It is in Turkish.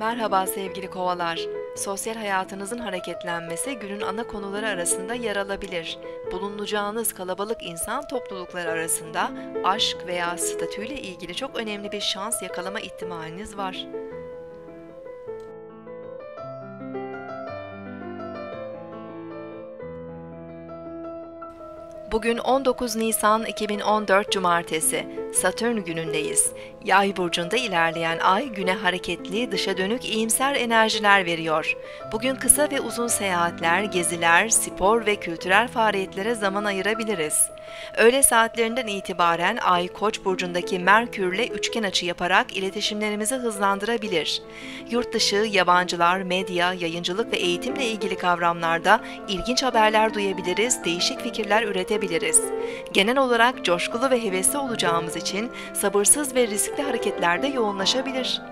Merhaba sevgili kovalar. Sosyal hayatınızın hareketlenmesi günün ana konuları arasında yer alabilir. Bulunacağınız kalabalık insan toplulukları arasında aşk veya statüyle ilgili çok önemli bir şans yakalama ihtimaliniz var. Bugün 19 Nisan 2014 Cumartesi, Satürn günündeyiz. Yay burcunda ilerleyen ay güne hareketli, dışa dönük iyimser enerjiler veriyor. Bugün kısa ve uzun seyahatler, geziler, spor ve kültürel faaliyetlere zaman ayırabiliriz. Öğle saatlerinden itibaren ay Koç burcundaki Merkürle üçgen açı yaparak iletişimlerimizi hızlandırabilir. Yurt dışı, yabancılar, medya, yayıncılık ve eğitimle ilgili kavramlarda ilginç haberler duyabiliriz, değişik fikirler üretebiliriz. Genel olarak coşkulu ve hevesli olacağımız için sabırsız ve riskli hareketlerde yoğunlaşabilir.